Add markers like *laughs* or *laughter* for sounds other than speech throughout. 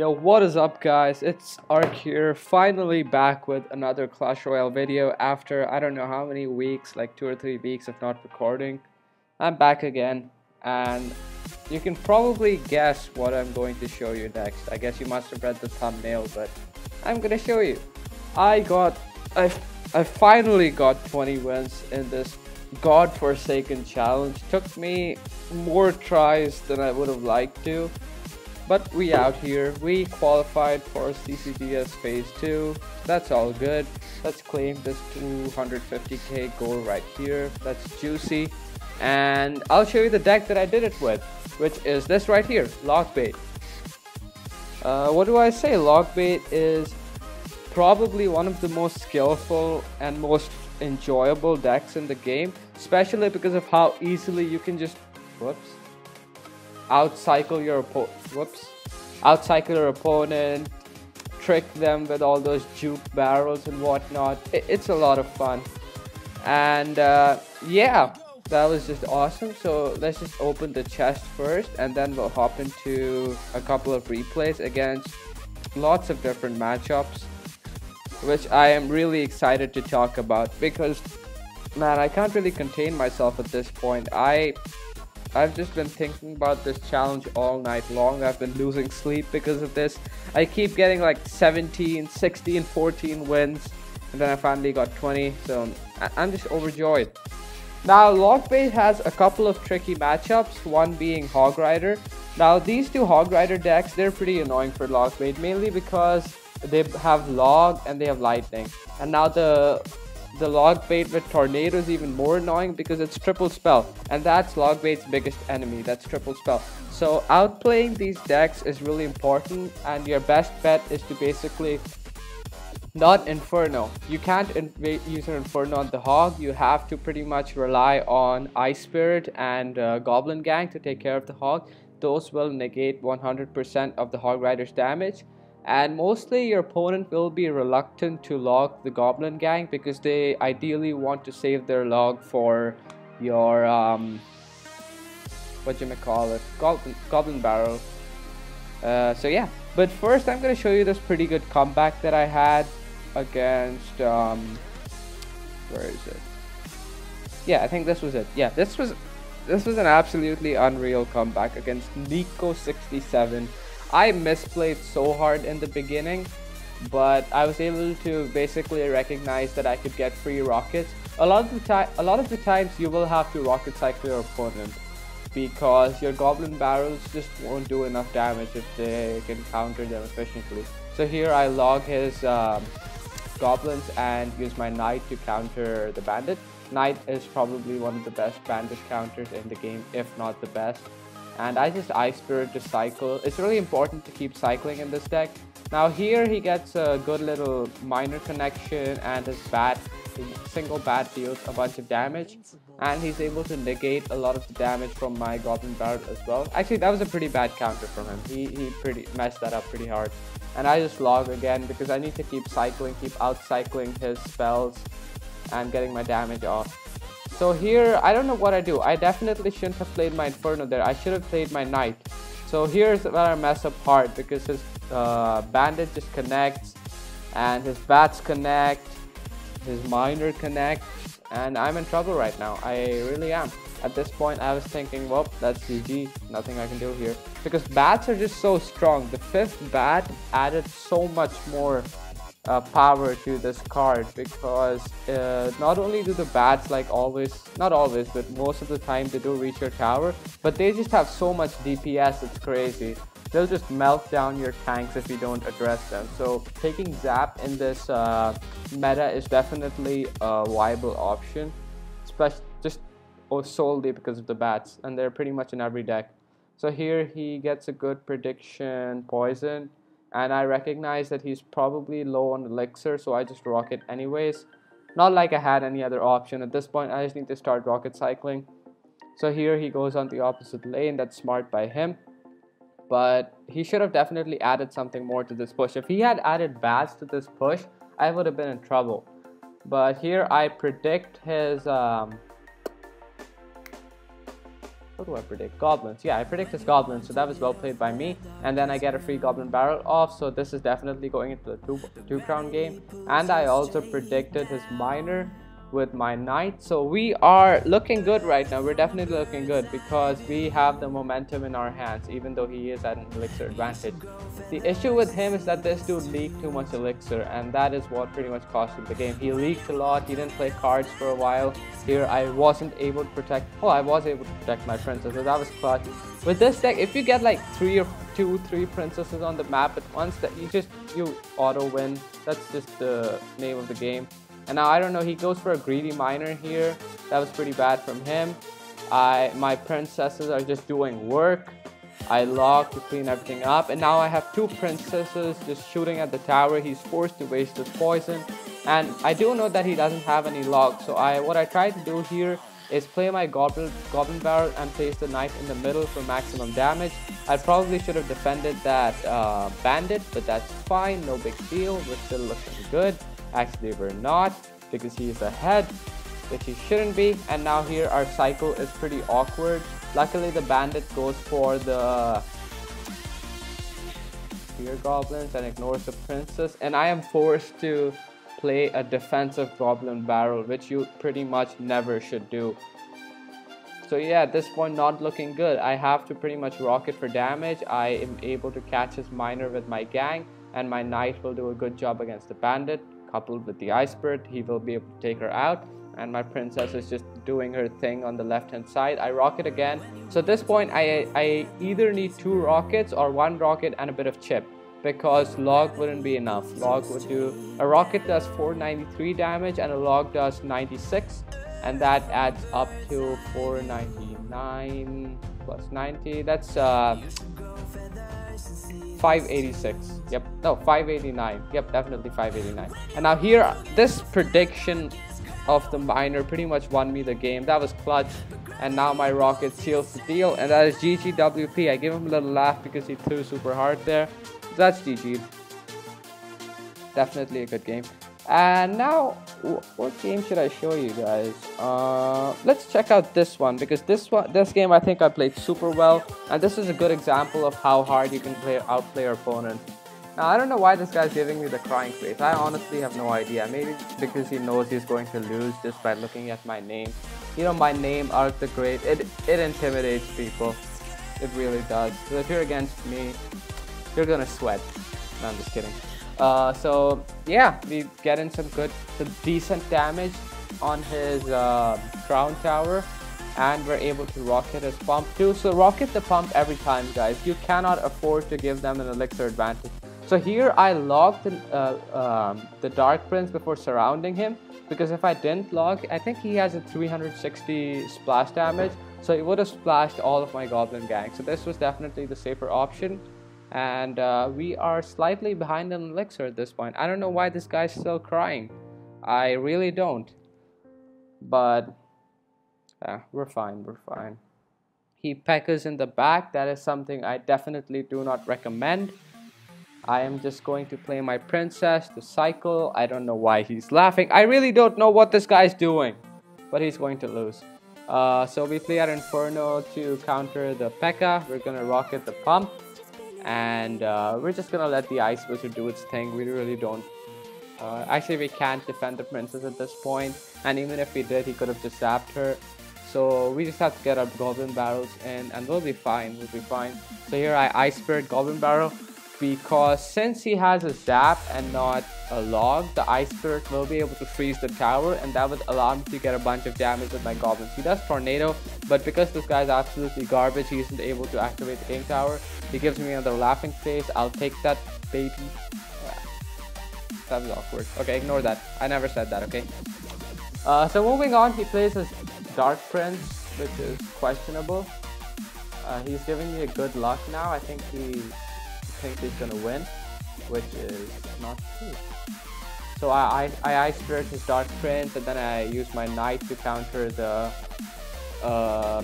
Yo, what is up guys? It's Ark here, finally back with another Clash Royale video after I don't know how many weeks, like two or three weeks of not recording. I'm back again and you can probably guess what I'm going to show you next. I guess you must have read the thumbnail, but I'm gonna show you. I got, I, I finally got 20 wins in this god-forsaken challenge. Took me more tries than I would have liked to but we out here, we qualified for CCGS Phase 2, that's all good. Let's claim this 250k goal right here, that's juicy. And I'll show you the deck that I did it with, which is this right here, Log Bait. Uh, what do I say? Log Bait is probably one of the most skillful and most enjoyable decks in the game, especially because of how easily you can just, whoops, outcycle your opponent. Whoops, outcycle your opponent, trick them with all those juke barrels and whatnot. It, it's a lot of fun, and uh, yeah, that was just awesome. So let's just open the chest first, and then we'll hop into a couple of replays against lots of different matchups, which I am really excited to talk about because man, I can't really contain myself at this point. I I've just been thinking about this challenge all night long. I've been losing sleep because of this. I keep getting like 17, 16, 14 wins, and then I finally got 20, so I'm just overjoyed. Now, Log Bait has a couple of tricky matchups, one being Hog Rider. Now, these two Hog Rider decks, they're pretty annoying for Lockbait, mainly because they have Log and they have Lightning. And now the the log bait with tornado is even more annoying because it's triple spell and that's log bait's biggest enemy that's triple spell. So outplaying these decks is really important and your best bet is to basically not inferno. You can't use an inferno on the hog. You have to pretty much rely on ice spirit and uh, goblin gang to take care of the hog. Those will negate 100% of the hog rider's damage and mostly your opponent will be reluctant to log the goblin gang because they ideally want to save their log for your um what you may call it goblin, goblin barrel. Uh, so yeah. But first i'm going to show you this pretty good comeback that i had against um where is it? Yeah i think this was it. Yeah this was this was an absolutely unreal comeback against nico 67 I misplayed so hard in the beginning, but I was able to basically recognize that I could get free rockets. A lot of the time, a lot of the times you will have to rocket cycle your opponent because your goblin barrels just won't do enough damage if they can counter them efficiently. So here I log his um, goblins and use my knight to counter the bandit. Knight is probably one of the best bandit counters in the game, if not the best and I just Ice Spirit to cycle. It's really important to keep cycling in this deck. Now here he gets a good little miner connection and his bat, single bat deals a bunch of damage and he's able to negate a lot of the damage from my Goblin Barrel as well. Actually that was a pretty bad counter from him. He, he pretty messed that up pretty hard. And I just log again because I need to keep cycling, keep out cycling his spells and getting my damage off. So here, I don't know what I do. I definitely shouldn't have played my Inferno there. I should have played my Knight. So here's where I mess up hard because his uh, Bandit just connects and his Bats connect, his Miner connects, and I'm in trouble right now. I really am. At this point, I was thinking, well, that's GG. Nothing I can do here. Because Bats are just so strong. The fifth Bat added so much more uh, power to this card because uh, not only do the bats like always not always but most of the time they do reach your tower but they just have so much DPS it's crazy. They'll just melt down your tanks if you don't address them. So taking zap in this uh, meta is definitely a viable option especially just solely because of the bats and they're pretty much in every deck. So here he gets a good prediction poison and I recognize that he's probably low on elixir so I just rocket anyways. Not like I had any other option. At this point I just need to start rocket cycling. So here he goes on the opposite lane. That's smart by him. But he should have definitely added something more to this push. If he had added bats to this push I would have been in trouble. But here I predict his um, what do I predict? Goblins. Yeah, I predict his goblins, so that was well played by me. And then I get a free goblin barrel off, so this is definitely going into the two two crown game. And I also predicted his miner with my knight so we are looking good right now. We're definitely looking good because we have the momentum in our hands even though he is at an elixir advantage. The issue with him is that this dude leaked too much elixir and that is what pretty much cost him the game. He leaked a lot. He didn't play cards for a while. Here i wasn't able to protect oh i was able to protect my princess so that was clutch. With this deck if you get like three or two three princesses on the map at once that you just you auto win that's just the name of the game and now I don't know, he goes for a greedy miner here. That was pretty bad from him. I My princesses are just doing work. I log to clean everything up. And now I have two princesses just shooting at the tower. He's forced to waste his poison. And I do know that he doesn't have any log. So I what I try to do here is play my goblin, goblin barrel and place the knight in the middle for maximum damage. I probably should have defended that uh, bandit, but that's fine, no big deal. We're still looking good. Actually, we're not because he is ahead, which he shouldn't be. And now here our cycle is pretty awkward. Luckily, the bandit goes for the spear goblins and ignores the princess. And I am forced to play a defensive goblin barrel, which you pretty much never should do. So yeah, at this point not looking good. I have to pretty much rocket for damage. I am able to catch his miner with my gang and my knight will do a good job against the bandit coupled with the ice bird he will be able to take her out. And my princess is just doing her thing on the left hand side. I rocket again. So at this point i i either need two rockets or one rocket and a bit of chip because log wouldn't be enough. Log would do a rocket does 493 damage and a log does 96 and that adds up to 499 plus 90 that's uh 586 yep. No 589 yep definitely 589 and now here this prediction of the miner pretty much won me the game. That was clutch. And now my rocket seals the deal. And that is ggwp i give him a little laugh because he threw super hard there. That's gg definitely a good game and now what game should i show you guys? Uh, let's check out this one because this one this game i think i played super well and this is a good example of how hard you can play outplay your opponent. Now i don't know why this guy's giving me the crying face. I honestly have no idea. Maybe because he knows he's going to lose just by looking at my name. You know my name Ark the Great it it intimidates people. It really does. So if you're against me you're gonna sweat. No, i'm just kidding uh, so yeah, we get in some good, some decent damage on his uh, crown tower and we're able to rocket his pump too. So rocket the pump every time guys. You cannot afford to give them an elixir advantage. So here I logged the, uh, um, the Dark Prince before surrounding him because if I didn't log, I think he has a 360 splash damage. So it would have splashed all of my Goblin gang. So this was definitely the safer option and uh, we are slightly behind in elixir at this point. I don't know why this guy's still crying. I really don't. But yeah, we're fine, we're fine. He P.E.K.K.A.s in the back. That is something I definitely do not recommend. I am just going to play my princess to cycle. I don't know why he's laughing. I really don't know what this guy's doing. But he's going to lose. Uh, so we play our Inferno to counter the P.E.K.K.A. We're going to rocket the pump and uh, we're just gonna let the ice wizard do its thing. We really don't uh, actually we can't defend the princess at this point. And even if we did he could have just zapped her. So we just have to get our goblin barrels in and we'll be fine. We'll be fine. So here I ice spirit goblin barrel because since he has a zap and not a log, the Ice Spirit will be able to freeze the tower and that would allow me to get a bunch of damage with my goblins. He does Tornado, but because this guy's absolutely garbage, he isn't able to activate the King Tower. He gives me another laughing face. I'll take that, baby. That was awkward. Okay, ignore that. I never said that, okay? Uh, so moving on, he plays as Dark Prince, which is questionable. Uh, he's giving me a good luck now. I think he think he's gonna win, which is not true. So I, I, I Ice his Dark Prince, and then I use my Knight to counter the uh,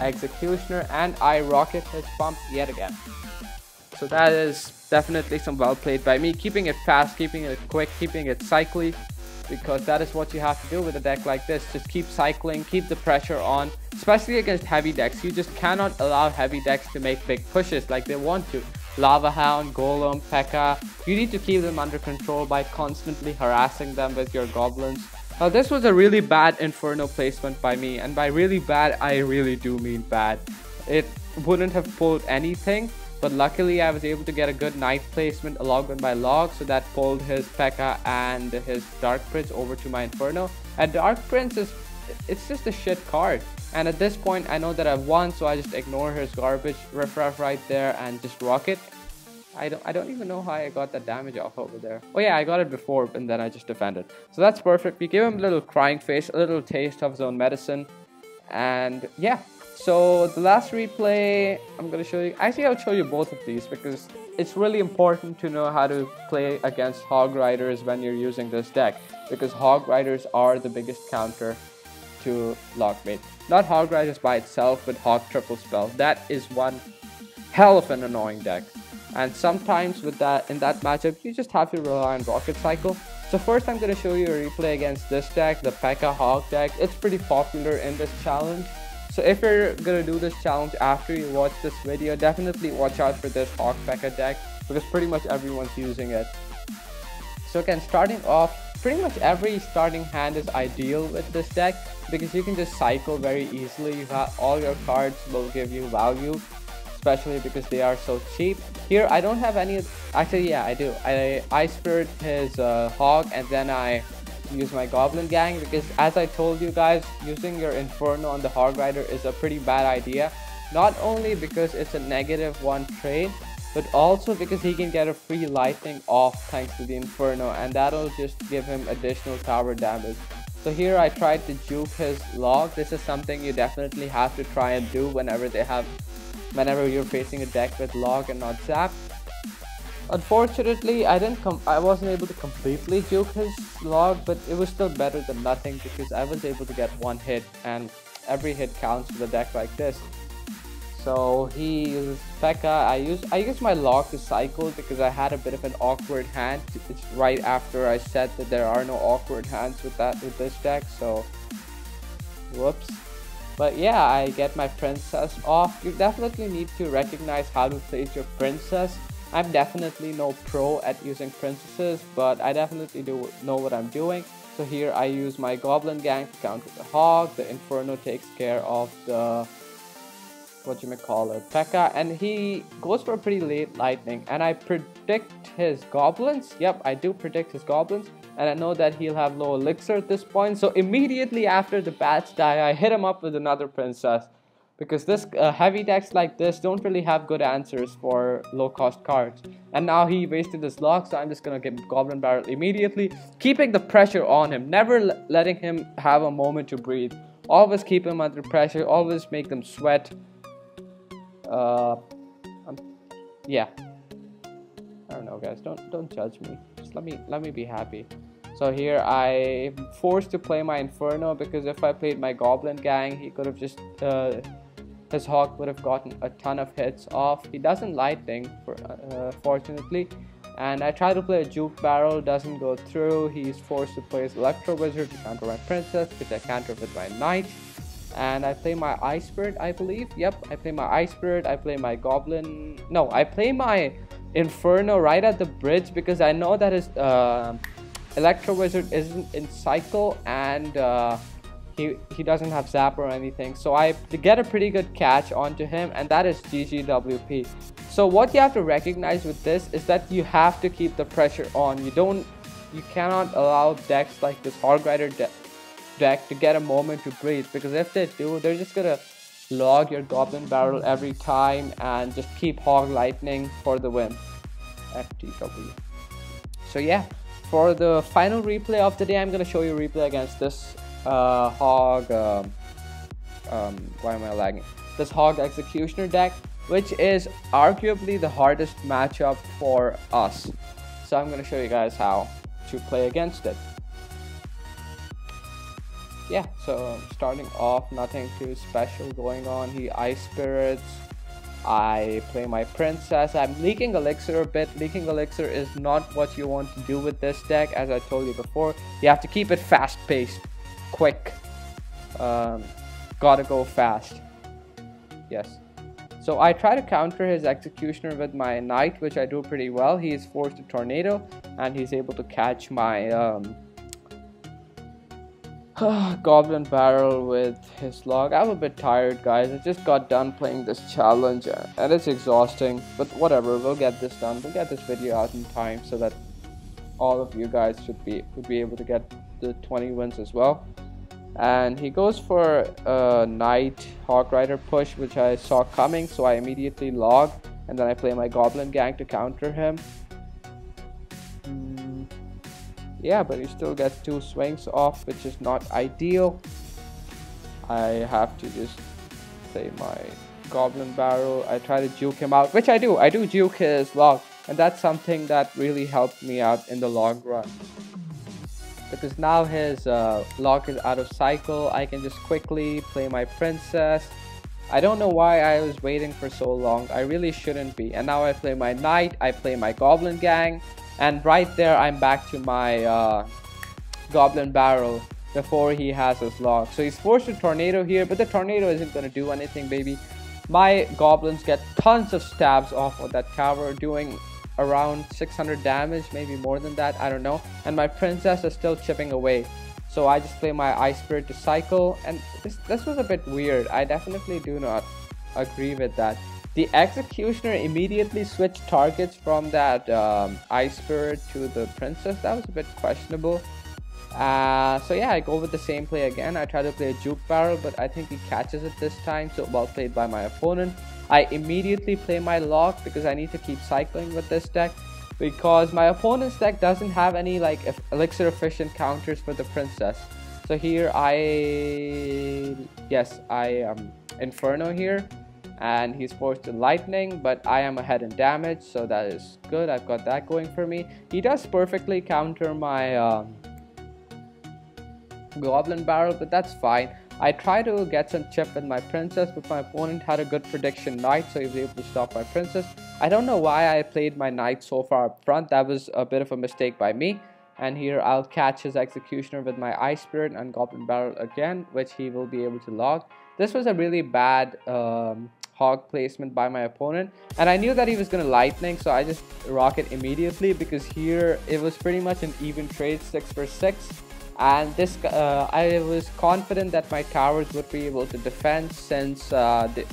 Executioner, and I Rocket his Pump yet again. So that is definitely some well played by me, keeping it fast, keeping it quick, keeping it cycly. Because that is what you have to do with a deck like this. Just keep cycling, keep the pressure on, especially against heavy decks. You just cannot allow heavy decks to make big pushes like they want to. Lava Hound, Golem, P.E.K.K.A. You need to keep them under control by constantly harassing them with your goblins. Now this was a really bad Inferno placement by me and by really bad I really do mean bad. It wouldn't have pulled anything but luckily I was able to get a good knight placement along with my log so that pulled his P.E.K.K.A and his Dark Prince over to my Inferno. And Dark Prince is it's just a shit card. And at this point I know that I've won so I just ignore his garbage riffraff right there and just rocket. I don't I don't even know how I got that damage off over there. Oh yeah, I got it before and then I just defended. So that's perfect. We give him a little crying face, a little taste of his own medicine. And yeah. So the last replay I'm gonna show you actually I'll show you both of these because it's really important to know how to play against hog riders when you're using this deck because hog riders are the biggest counter to Log Bait. Not hog riders by itself, but hog triple spell. That is one hell of an annoying deck and sometimes with that in that matchup you just have to rely on rocket cycle so first i'm going to show you a replay against this deck the P.E.K.K.A hog deck it's pretty popular in this challenge so if you're to do this challenge after you watch this video definitely watch out for this hog P.E.K.K.A deck because pretty much everyone's using it so again starting off pretty much every starting hand is ideal with this deck because you can just cycle very easily you have all your cards will give you value especially because they are so cheap. Here, I don't have any, actually, yeah, I do. I, I spirit his uh, hog and then I use my goblin gang because as I told you guys, using your inferno on the hog rider is a pretty bad idea. Not only because it's a negative one trade, but also because he can get a free lightning off thanks to the inferno and that'll just give him additional tower damage. So here I tried to juke his log. This is something you definitely have to try and do whenever they have whenever you're facing a deck with log and not zap. Unfortunately, I didn't come. I wasn't able to completely juke his log, but it was still better than nothing because I was able to get one hit, and every hit counts with a deck like this. So he uses P.E.K.K.A. I use I use my log to cycle because I had a bit of an awkward hand. It's right after I said that there are no awkward hands with that with this deck. So, whoops. But yeah, I get my princess off. You definitely need to recognize how to place your princess. I'm definitely no pro at using princesses, but I definitely do know what I'm doing. So here I use my goblin gang to counter the hog. The inferno takes care of the what you may call it, P.E.K.K.A. And he goes for a pretty late lightning. And I predict his goblins. Yep, I do predict his goblins and I know that he'll have low elixir at this point. So immediately after the bats die, I hit him up with another princess because this uh, heavy decks like this don't really have good answers for low cost cards. And now he wasted his log, so I'm just gonna get Goblin Barrel immediately, keeping the pressure on him, never letting him have a moment to breathe. Always keep him under pressure, always make them sweat. Uh, um, yeah. I don't know, guys. Don't don't judge me. Just let me let me be happy. So here I'm forced to play my Inferno because if I played my Goblin Gang, he could have just, uh, his Hog would have gotten a ton of hits off. He doesn't Lightning, for, uh, fortunately. And I try to play a Juke Barrel, doesn't go through. He's forced to play his Electro Wizard to counter my Princess, which I counter with my Knight. And I play my Ice Spirit, I believe. Yep, I play my Ice Spirit, I play my Goblin. No, I play my Inferno right at the bridge because I know that his uh, Electro Wizard isn't in cycle and uh, he, he doesn't have zap or anything. So I get a pretty good catch onto him and that is GGWP. So what you have to recognize with this is that you have to keep the pressure on. You don't, you cannot allow decks like this Hog Rider de deck to get a moment to breathe because if they do, they're just gonna log your Goblin Barrel every time and just keep Hog Lightning for the win. FTW. So yeah, for the final replay of the day, I'm gonna show you replay against this uh, Hog. Um, um, why am I lagging? This Hog Executioner deck, which is arguably the hardest matchup for us. So I'm gonna show you guys how to play against it. Yeah, so starting off, nothing too special going on. He Ice Spirits, I play my princess. I'm leaking elixir a bit. Leaking elixir is not what you want to do with this deck. As I told you before, you have to keep it fast paced, quick. Um, gotta go fast. Yes. So I try to counter his executioner with my knight, which I do pretty well. He is forced a tornado, and he's able to catch my um, *sighs* Goblin Barrel with his log. I'm a bit tired, guys. I just got done playing this challenge, and it's exhausting. But whatever, we'll get this done. We'll get this video out in time so that all of you guys should be would be able to get the 20 wins as well. And he goes for a Knight hog Rider push, which I saw coming, so I immediately log, and then I play my Goblin Gang to counter him. Mm, yeah but he still gets two swings off which is not ideal. I have to just say my goblin barrel. I try to juke him out which I do. I do juke his log and that's something that really helped me out in the long run. Because now his uh, log is out of cycle I can just quickly play my princess. I don't know why I was waiting for so long. I really shouldn't be. And now I play my knight I play my goblin gang and right there I'm back to my uh, goblin barrel before he has his log. so he's forced a tornado here but the tornado isn't going to do anything baby. My goblins get tons of stabs off of that tower doing around 600 damage maybe more than that I don't know and my princess is still chipping away so I just play my ice spirit to cycle and this, this was a bit weird I definitely do not agree with that the Executioner immediately switched targets from that um, Ice Spirit to the Princess. That was a bit questionable. Uh, so yeah, I go with the same play again. I try to play a Juke Barrel, but I think he catches it this time, so well played by my opponent. I immediately play my Log because I need to keep cycling with this deck because my opponent's deck doesn't have any like elixir efficient counters for the princess. So here I, yes, I um Inferno here and he's forced to lightning but I am ahead in damage so that is good. I've got that going for me. He does perfectly counter my um, goblin barrel but that's fine I try to get some chip with my princess but my opponent had a good prediction knight so he was able to stop my princess. I don't know why I played my knight so far up front. That was a bit of a mistake by me. And here I'll catch his executioner with my ice spirit and goblin barrel again which he will be able to log. This was a really bad um, hog placement by my opponent and I knew that he was gonna lightning so I just rocket immediately because here it was pretty much an even trade six for six and this uh, I was confident that my towers would be able to defend since uh, the,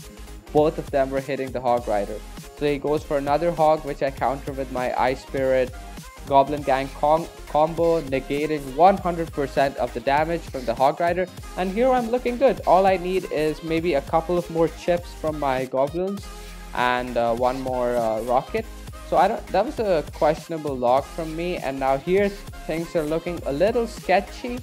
both of them were hitting the hog rider so he goes for another hog which I counter with my ice spirit Goblin Gang com combo negating 100% of the damage from the Hog Rider and here I'm looking good. All I need is maybe a couple of more chips from my Goblins and uh, one more uh, rocket. So I don't, that was a questionable log from me and now here things are looking a little sketchy.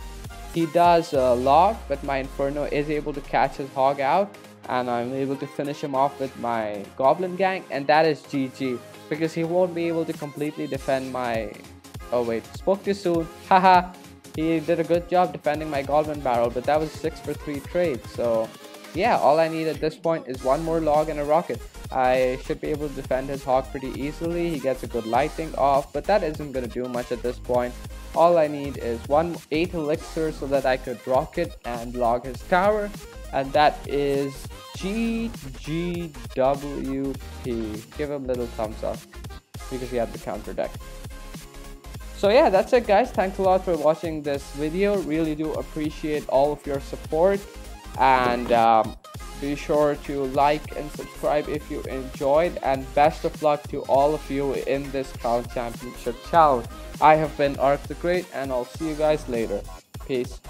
He does a log but my Inferno is able to catch his hog out and I'm able to finish him off with my Goblin Gang and that is GG because he won't be able to completely defend my... Oh wait, spoke too soon. *laughs* Haha, he did a good job defending my Goblin Barrel, but that was 6 for 3 trade. So yeah, all I need at this point is one more log and a rocket. I should be able to defend his hog pretty easily. He gets a good lightning off, but that isn't going to do much at this point. All I need is one 8 elixir so that I could rocket and log his tower. And that is GGWP. Give him a little thumbs up because he had the counter deck. So yeah, that's it guys. Thanks a lot for watching this video. Really do appreciate all of your support. And um, be sure to like and subscribe if you enjoyed. And best of luck to all of you in this Crown Championship challenge. I have been Ark the Great and I'll see you guys later. Peace.